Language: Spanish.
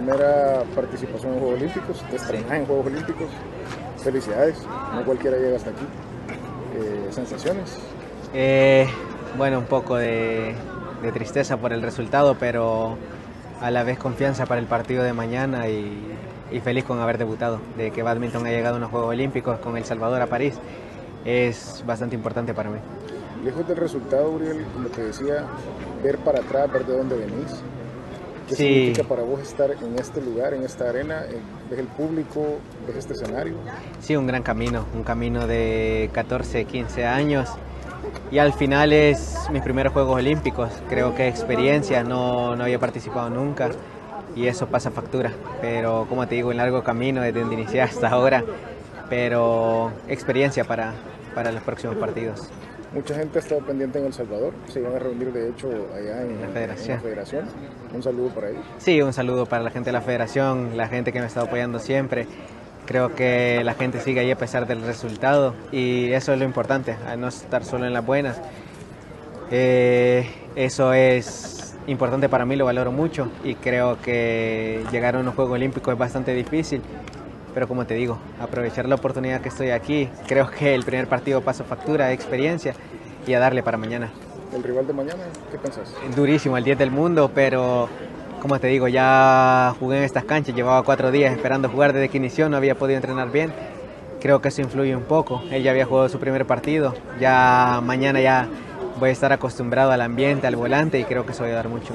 primera participación en Juegos Olímpicos, te en Juegos Olímpicos. Felicidades, no cualquiera llega hasta aquí. Eh, ¿Sensaciones? Eh, bueno, un poco de, de, tristeza por el resultado, pero a la vez confianza para el partido de mañana y, y feliz con haber debutado, de que Badminton ha llegado a unos Juegos Olímpicos con El Salvador a París. Es bastante importante para mí. Lejos del resultado, Uriel, como te decía, ver para atrás, ver de dónde venís. ¿Qué Sí. significa para vos estar en este lugar, en esta arena? ¿Ves el público? ¿Ves este escenario? Sí, un gran camino, un camino de 14, 15 años. Y al final es mis primeros Juegos Olímpicos. Creo que experiencia, no, no había participado nunca y eso pasa factura. Pero como te digo, un largo camino desde donde inicié hasta ahora, pero experiencia para, para los próximos partidos. Mucha gente ha estado pendiente en El Salvador, se iban a reunir de hecho allá en, La federación. en la federación. Un saludo por ahí. Sí, un saludo para la gente de la federación, la gente que me ha estado apoyando siempre. Creo que la gente sigue ahí a pesar del resultado y eso es lo importante, a no estar solo en las buenas. Eh, eso es importante para mí, lo valoro mucho y creo que llegar a unos Juegos Olímpicos es bastante difícil. Pero como te digo, aprovechar la oportunidad que estoy aquí, creo que el primer partido paso factura, experiencia y a darle para mañana. El rival de mañana, ¿qué pensás? Durísimo, el 10 del mundo, pero como te digo, ya jugué en estas canchas, llevaba cuatro días esperando jugar desde que inició, no había podido entrenar bien. Creo que eso influye un poco. Él ya había jugado su primer partido, ya mañana ya voy a estar acostumbrado al ambiente, al volante y creo que eso va a ayudar mucho.